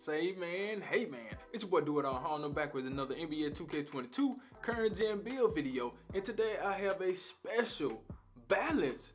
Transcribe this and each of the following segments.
Say man, hey man, it's your boy Do It All Hall. I'm back with another NBA 2K22 current gen build video. And today I have a special balanced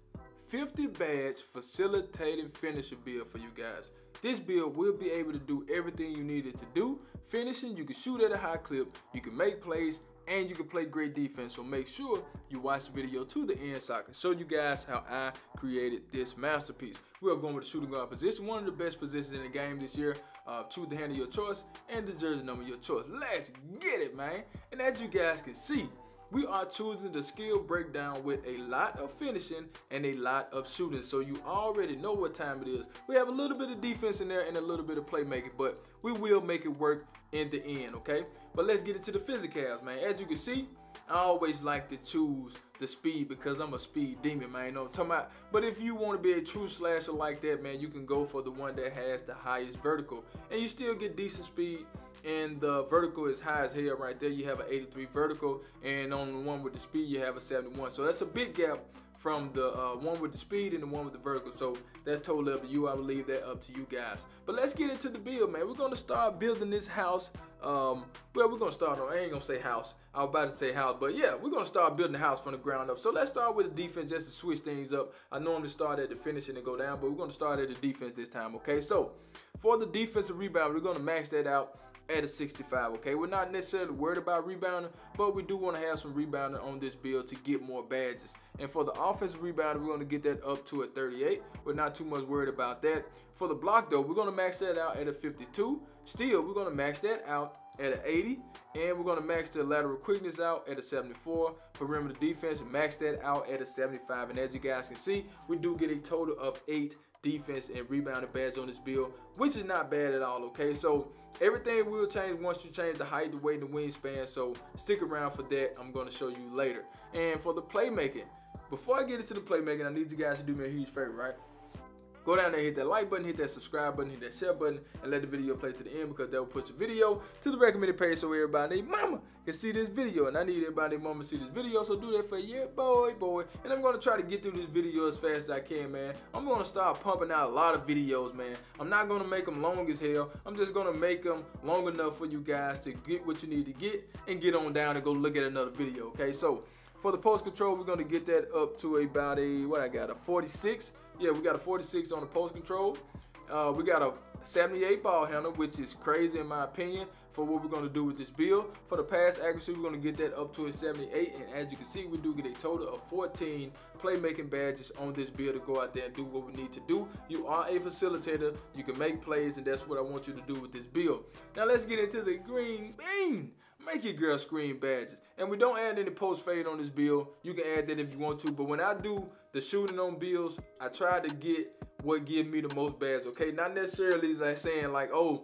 50 badge facilitated finisher build for you guys. This build will be able to do everything you need it to do. Finishing, you can shoot at a high clip, you can make plays, and you can play great defense. So make sure you watch the video to the end so I can show you guys how I created this masterpiece. We are going with the shooting guard position, one of the best positions in the game this year. Uh, choose the hand of your choice and the jersey number of your choice. Let's get it, man. And as you guys can see, we are choosing the skill breakdown with a lot of finishing and a lot of shooting. So you already know what time it is. We have a little bit of defense in there and a little bit of playmaking, but we will make it work in the end, okay? But let's get into the physicals, man. As you can see, I always like to choose the speed because I'm a speed demon, man. You know what I'm talking about? But if you want to be a true slasher like that, man, you can go for the one that has the highest vertical. And you still get decent speed and the vertical is high as hell right there. You have an 83 vertical, and on the one with the speed, you have a 71. So that's a big gap from the uh, one with the speed and the one with the vertical. So that's totally up to you. I will leave that up to you guys. But let's get into the build, man. We're gonna start building this house. Um, well, we're gonna start on. I ain't gonna say house. I was about to say house, but yeah, we're gonna start building the house from the ground up. So let's start with the defense just to switch things up. I normally start at the finishing and go down, but we're gonna start at the defense this time. Okay, so for the defensive rebound, we're gonna max that out at a 65, okay? We're not necessarily worried about rebounding, but we do want to have some rebounding on this build to get more badges. And for the offensive rebound, we're going to get that up to a 38. We're not too much worried about that. For the block, though, we're going to max that out at a 52. Steal, we're going to max that out at an 80. And we're going to max the lateral quickness out at a 74. Perimeter defense, max that out at a 75. And as you guys can see, we do get a total of 8 defense and rebounding badges on this build, which is not bad at all, okay? So Everything will change once you change the height, the weight, and the wingspan. So stick around for that. I'm going to show you later. And for the playmaking, before I get into the playmaking, I need you guys to do me a huge favor, right? Go down there, hit that like button, hit that subscribe button, hit that share button, and let the video play to the end because that will push the video to the recommended page so everybody, mama, can see this video. And I need everybody, mama, to see this video. So do that for you, boy, boy. And I'm to try to get through this video as fast as I can, man. I'm to start pumping out a lot of videos, man. I'm not to make them long as hell. I'm just to make them long enough for you guys to get what you need to get and get on down and go look at another video, okay? So for the post control, we're going to get that up to about a, what I got, a 46. Yeah, we got a 46 on the post control. Uh, we got a 78 ball handle, which is crazy in my opinion for what we're going to do with this build. For the pass accuracy, we're going to get that up to a 78. And as you can see, we do get a total of 14 playmaking badges on this build to go out there and do what we need to do. You are a facilitator. You can make plays, and that's what I want you to do with this build. Now let's get into the green bean. Make your girl screen badges. And we don't add any post fade on this bill. You can add that if you want to. But when I do the shooting on bills, I try to get what give me the most badges, okay? Not necessarily like saying like, oh,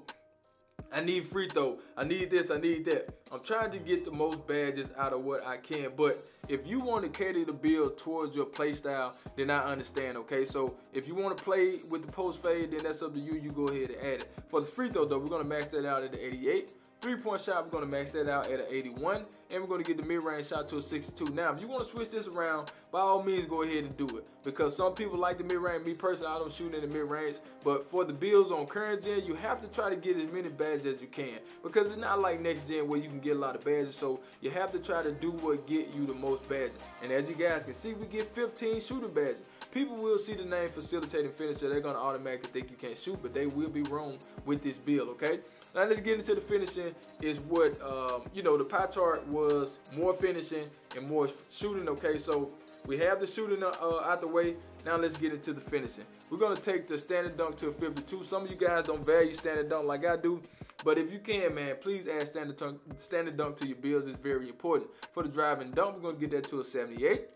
I need free throw. I need this. I need that. I'm trying to get the most badges out of what I can. But if you want to cater the build towards your play style, then I understand, okay? So if you want to play with the post fade, then that's up to you. You go ahead and add it. For the free throw, though, we're going to max that out at the 88. Three-point shot, we're going to max that out at an 81. And we're going to get the mid-range shot to a 62. Now, if you want to switch this around, by all means, go ahead and do it. Because some people like the mid-range. Me personally, I don't shoot in the mid-range. But for the Bills on current gen, you have to try to get as many badges as you can. Because it's not like next gen where you can get a lot of badges. So you have to try to do what get you the most badges. And as you guys can see, we get 15 shooter badges. People will see the name facilitating finisher. They're going to automatically think you can't shoot. But they will be wrong with this build, okay? Now let's get into the finishing. Is what um, you know the pie chart was more finishing and more shooting. Okay, so we have the shooting uh, out the way. Now let's get into the finishing. We're gonna take the standard dunk to a 52. Some of you guys don't value standard dunk like I do, but if you can, man, please add standard dunk, standard dunk to your bills. It's very important. For the driving dunk, we're gonna get that to a 78.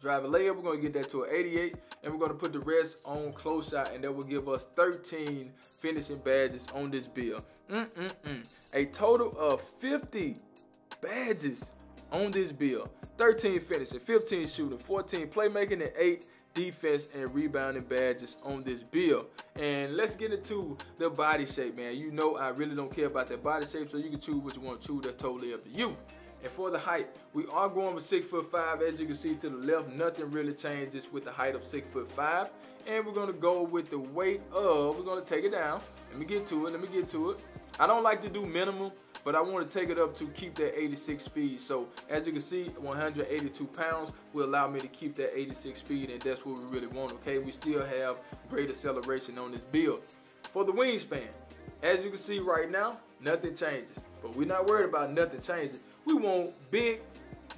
Driving layup, we're gonna get that to an 88 and we're going to put the rest on close shot and that will give us 13 finishing badges on this bill. Mm -mm -mm. A total of 50 badges on this bill. 13 finishing, 15 shooting, 14 playmaking, and 8 defense and rebounding badges on this bill. And let's get into the body shape, man. You know I really don't care about that body shape, so you can choose what you want to choose. That's totally up to you. And for the height, we are going with six foot five. As you can see to the left, nothing really changes with the height of six foot five. And we're gonna go with the weight of, we're gonna take it down. Let me get to it. Let me get to it. I don't like to do minimum, but I want to take it up to keep that 86 speed. So as you can see, 182 pounds will allow me to keep that 86 speed, and that's what we really want, okay? We still have great acceleration on this build. For the wingspan, as you can see right now, nothing changes. But we're not worried about nothing changing. We want big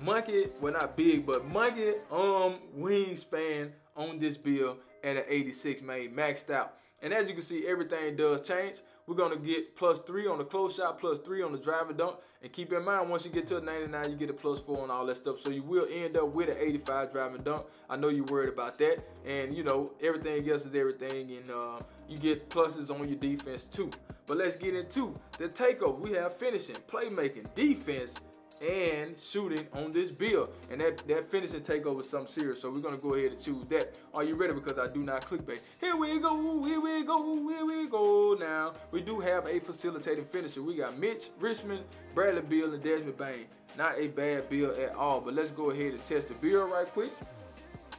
monkey, well not big, but monkey um wingspan on this bill at an 86 man maxed out. And as you can see, everything does change. We're gonna get plus three on the close shot, plus three on the driving dunk. And keep in mind, once you get to a 99, you get a plus four on all that stuff. So you will end up with an 85 driving dunk. I know you're worried about that. And you know, everything else is everything. And uh, you get pluses on your defense too. But let's get into the takeover. We have finishing, playmaking, defense, and shooting on this build. And that, that finishing takeover is something serious. So we're going to go ahead and choose that. Are you ready? Because I do not clickbait. Here we go, here we go, here we go. Now, we do have a facilitating finisher. We got Mitch Richmond, Bradley Beal, and Desmond Bane. Not a bad build at all. But let's go ahead and test the build right quick.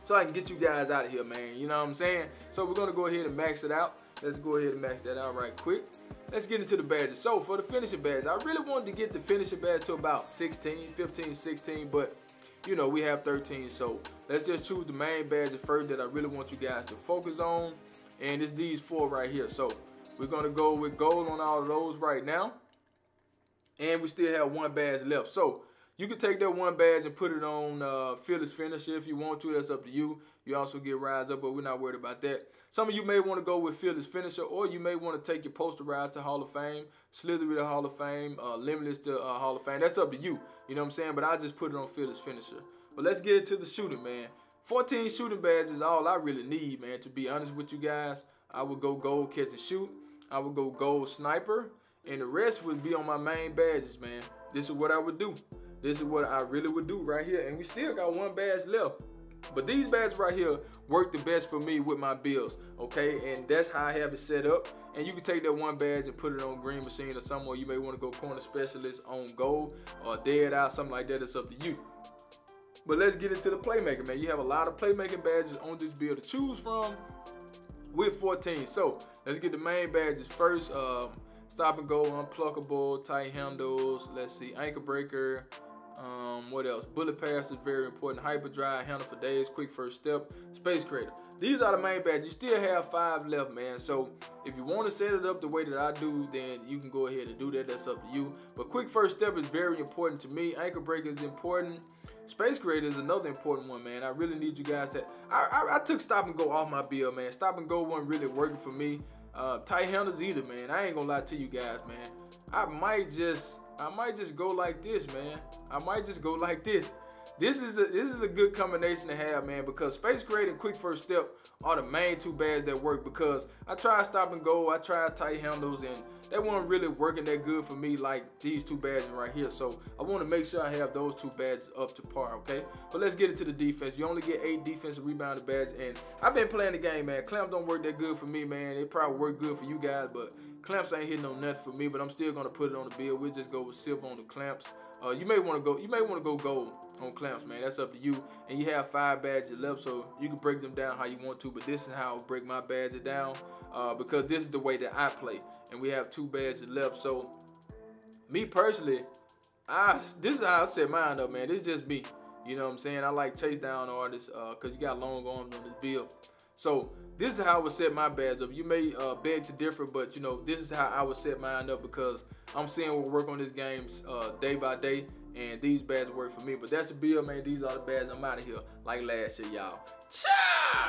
So I can get you guys out of here, man. You know what I'm saying? So we're going to go ahead and max it out. Let's go ahead and max that out right quick let's get into the badges. So for the finishing badge, I really wanted to get the finishing badge to about 16, 15, 16, but you know, we have 13. So let's just choose the main badge first that I really want you guys to focus on. And it's these four right here. So we're going to go with gold on all of those right now. And we still have one badge left. So you can take that one badge and put it on uh, Fearless Finisher if you want to. That's up to you. You also get Rise Up, but we're not worried about that. Some of you may want to go with Fearless Finisher, or you may want to take your Posterizer to Hall of Fame, Slithery to Hall of Fame, uh, Limitless to uh, Hall of Fame. That's up to you. You know what I'm saying? But I just put it on Fearless Finisher. But let's get into the shooting, man. 14 shooting badges is all I really need, man. To be honest with you guys, I would go gold catch and shoot. I would go gold sniper. And the rest would be on my main badges, man. This is what I would do. This is what I really would do right here. And we still got one badge left. But these badges right here work the best for me with my bills, okay? And that's how I have it set up. And you can take that one badge and put it on green machine or somewhere. You may want to go corner specialist on gold or Deadeye, something like that. It's up to you. But let's get into the playmaker, man. You have a lot of playmaking badges on this build to choose from with 14. So let's get the main badges first. Um, stop and go, unpluckable, tight handles. Let's see, ankle breaker, um, what else? Bullet pass is very important. Hyperdrive, handle for days, quick first step, space creator. These are the main badges. You still have five left, man. So if you want to set it up the way that I do, then you can go ahead and do that. That's up to you. But quick first step is very important to me. Ankle break is important. Space Creator is another important one, man. I really need you guys to. I, I, I took stop and go off my bill, man. Stop and go wasn't really working for me. Uh, tight handles either, man. I ain't gonna lie to you guys, man. I might just I might just go like this, man. I might just go like this. This is a this is a good combination to have, man, because Space Creator and Quick First Step are the main two badges that work because I tried stop and go, I tried tight handles, and they weren't really working that good for me like these two badges right here. So I want to make sure I have those two badges up to par, okay? But let's get into the defense. You only get eight defensive rebounding badges, and I've been playing the game, man. Clamp don't work that good for me, man. It probably work good for you guys, but Clamps ain't hitting on nothing for me, but I'm still gonna put it on the bill. We'll just go with silver on the clamps. Uh, you may want to go. You may want to go gold on clamps, man. That's up to you. And you have five badges left, so you can break them down how you want to. But this is how I break my badges down uh, because this is the way that I play. And we have two badges left. So me personally, I this is how I set mine up, man. This is just me. You know what I'm saying? I like chase down artists because uh, you got long arms on this build. So this is how I would set my badge up. You may uh, beg to differ, but you know, this is how I would set mine up because I'm seeing what work on these games uh, day by day, and these badges work for me. But that's the bill, man. These are the badges. I'm out of here like last year, y'all. Charge!